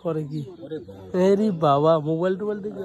করে কি বাবা মোবাইল টোবাইল দেখি